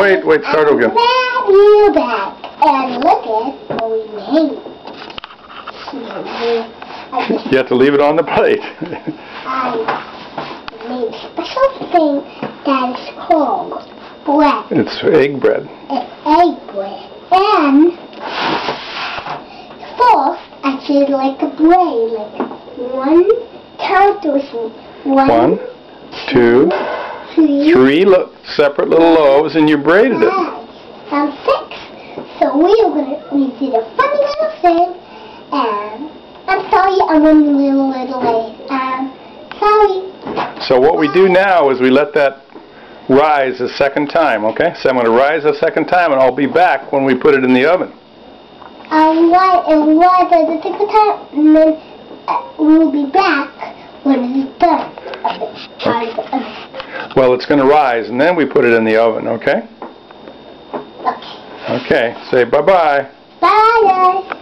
Wait, wait, start I'm again. glad you're back. And look at what we made. You have to leave it on the plate. I made special thing that is called bread. it's egg bread. It's egg bread. And first, I did like a braid, like one, count to one, One, two, three, three separate little loaves, and you braided it. and six. So we are gonna we did a funny little thing, and I'm sorry I'm a little little late. Um, sorry. So what we do now is we let that rise a second time, okay? So I'm going to rise a second time, and I'll be back when we put it in the oven. Um, why and why does it take a time? And then uh, we'll be back when it's done. Okay. Okay. Well, it's going to rise, and then we put it in the oven, okay? okay. Okay, say bye-bye. Bye guys.